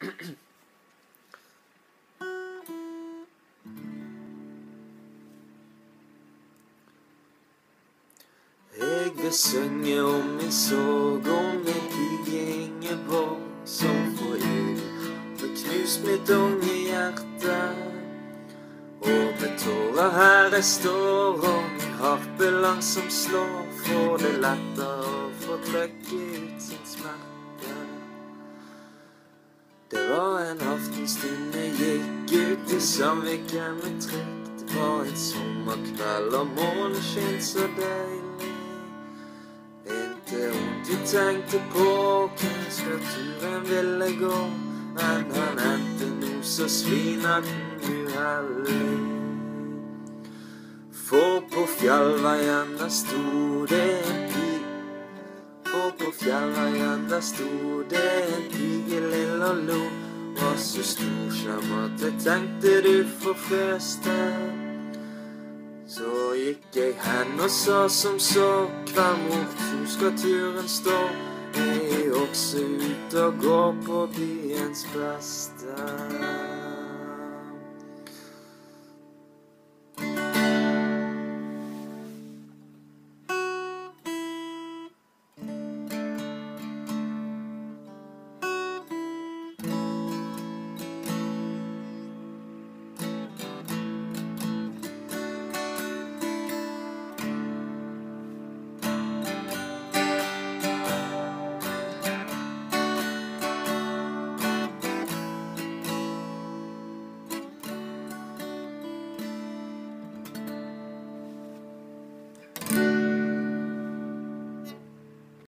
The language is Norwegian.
Jeg vil synge om min sorg, om en pike Ingeborg som får ild for knust mitt unge hjerte. Og med tårer her jeg står, og min harpe langsomt slår, får det lettere å få trykke ut sin smerte. Var en aftenstund jeg gikk ut i Sandviken med trikk. Det var en sommerkveld og måneskinn så deilig. Inte vondt jeg tenkte på hvem turen ville gå, men han endte nå så svinakten uheldig. For på fjellveien der sto det. Der sto det en pike lille og lo. Var så storskjerm at jeg tenkte du forfrøste. Så gikk jeg hen og sa som så, hver mot hvor skal turen stå. Jeg er også ute og går på byens beste.